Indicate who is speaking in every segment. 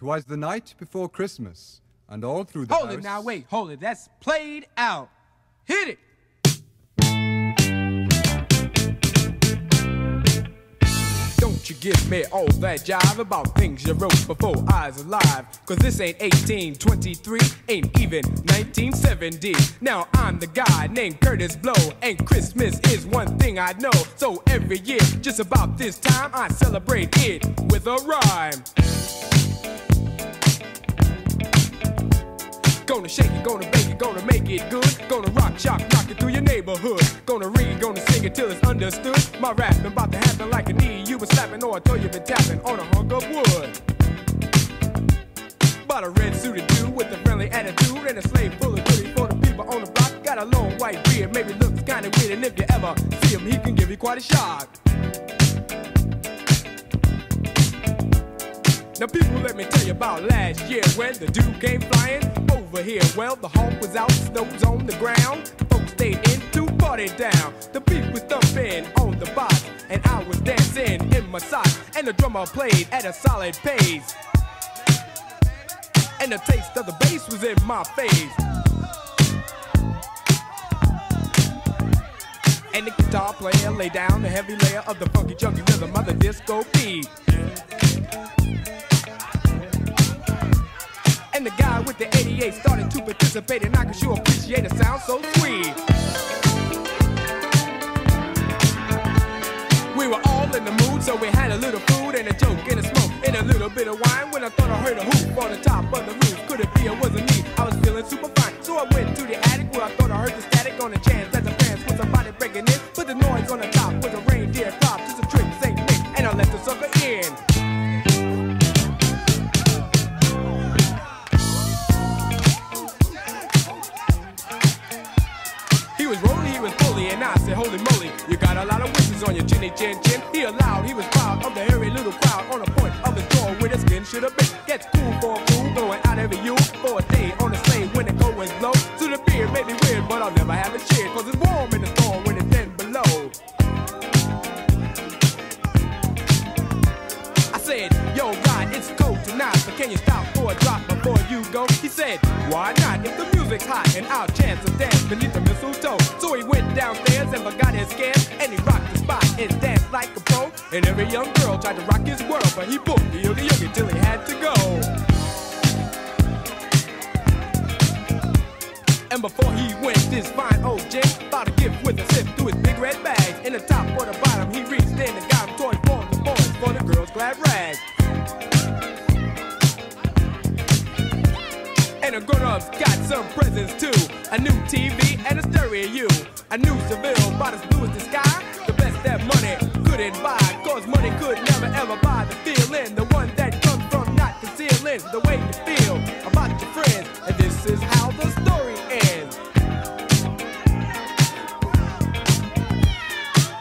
Speaker 1: 'Twas the night before Christmas, and all through the
Speaker 2: Hold
Speaker 1: house...
Speaker 2: it now, wait, hold it. That's played out. Hit it. Don't you give me all that jive about things you wrote before I was alive. Cause this ain't 1823, ain't even 1970. Now I'm the guy named Kurtis Blow, and Christmas is one thing I know. So every year, just about this time, I celebrate it with a rhyme. Gonna shake it, gonna bake it, gonna make it good. Gonna rock, shock, rock it through your neighborhood. Gonna read, gonna sing it till it's understood. My rapping about to happen like a knee. You been slapping or I thought you been tapping on a hunk of wood. Bought a red suited dude with a friendly attitude and a slave full of goodies for the people on the block. Got a long white beard, maybe looks kinda weird, and if you ever see him, he can give you quite a shock. Now, people, let me tell you about last year when the dude came flying over here. Well, the hawk was out, snow was on the ground. Folks stayed in to party down. The beat was thumping on the box, and I was dancing in my socks. And the drummer played at a solid pace. And the taste of the bass was in my face. And the guitar player laid down the heavy layer of the funky, chunky rhythm of the disco beat. And the guy with the 88 started to participate, and I could sure appreciate a sound so sweet. We were all in the mood, so we had a little food and a joke and a smoke and a little bit of wine. When I thought I heard a hoop on the top of the roof, could it be it wasn't me? I was feeling super fine, so I went to the attic where I thought I heard the static on the chance that the fans was somebody breaking in. Put the noise on the top was a reindeer crop, just a trick, Saint Nick, and I let the sucker in. And I said, Holy moly, you got a lot of wishes on your chinny chin chin. He allowed, he was proud of the hairy little crowd on the point of his jaw where the skin should have been. Gets cool for a fool, going out every you for a day on the sleigh when the cold winds blow. To the beard may be weird, but I'll never have a cheer, cause it's warm in the storm when it's 10 below. I said, yo, God, it's cold tonight, but can you stop for a drop hot and our chance to dance beneath the mistletoe. So he went downstairs and forgot his scares, and he rocked the spot and danced like a pro. And every young girl tried to rock his world, but he booked the yogi yogi till he had to go. And before he went, this fine old gent bought a gift with a sip through his big red bag. In the top or the bottom, he reached in and got him toys for the boys for the girls' glad rags. And the grown-ups got some presents too. A new TV and a stereo. A new Seville, about as blue as the sky. The best that money couldn't buy. Cause money could never ever buy the feeling. The one that comes from not concealing the way you feel about your friends. And this is how the story ends.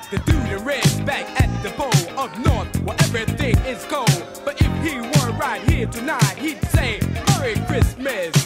Speaker 2: The dude in red's back at the pole up north where everything is cold. But if he were right here tonight, he'd say Merry Christmas